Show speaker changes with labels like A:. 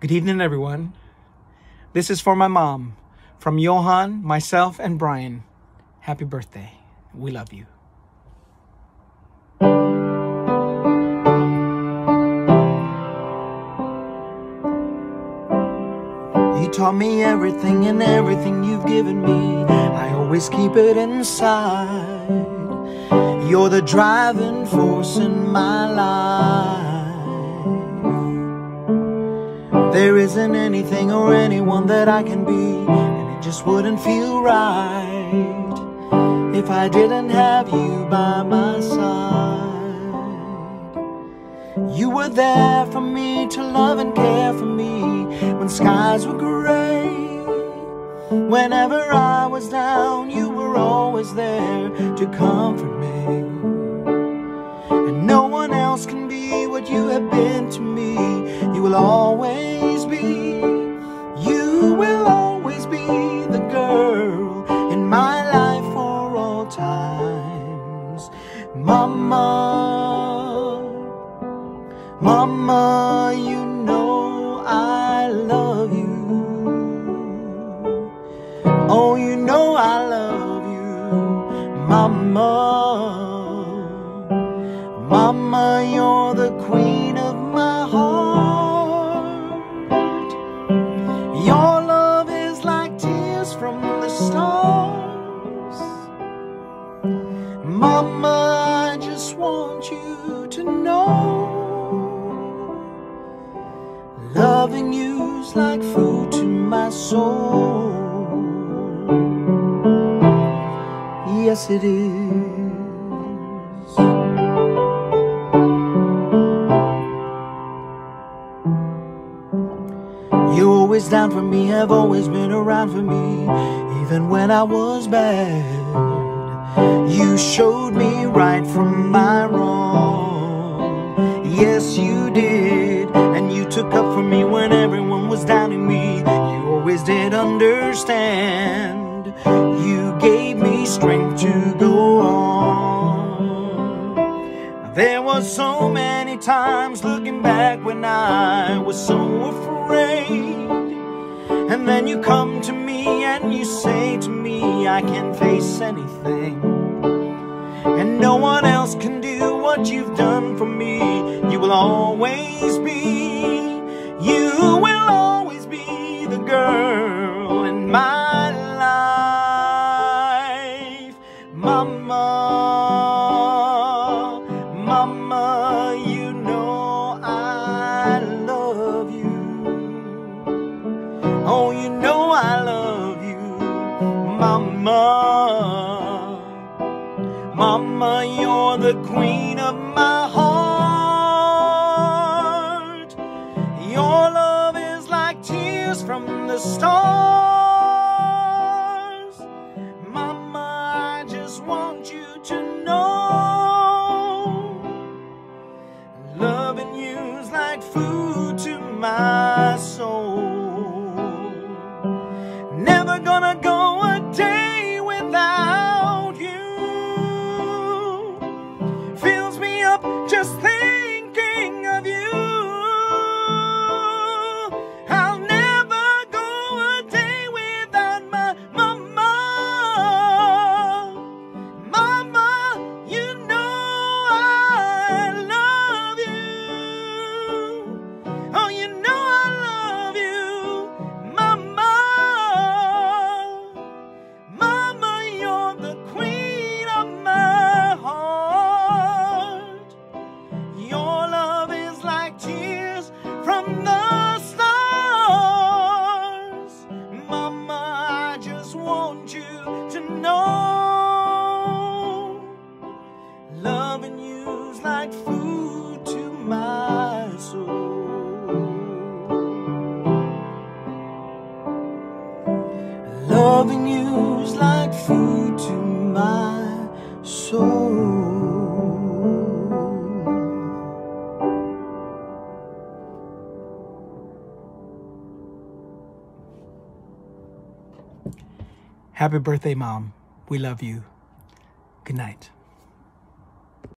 A: Good evening, everyone. This is for my mom, from Johann, myself, and Bryan. Happy birthday. We love you. You taught me everything and everything you've given me. I always keep it inside. You're the driving force in my life. There isn't anything or anyone that I can be, and it just wouldn't feel right if I didn't have you by my side. You were there for me to love and care for me when skies were gray. Whenever I was down, you were always there to comfort me. And no one else can be what you have been to me. You will always Mama. You're the queen Yes, it is. You're always down for me, have always been around for me, even when I was bad. You showed me right from my wrong. Yes, you did. And you took up for me when everyone was doubting me. You always did understand. You gave me strength to go on. There was so many times looking back when I was so afraid. And then you come to me and you say to me, I can face anything. And no one else can do what you've done for me. You will always be, Mama, you know I love you. Oh, you know I love you, Mama. Mama, you're the queen of my heart. Your love is like tears from the stars. Never gonna go a day without Happy birthday, Mom. We love you. Good night.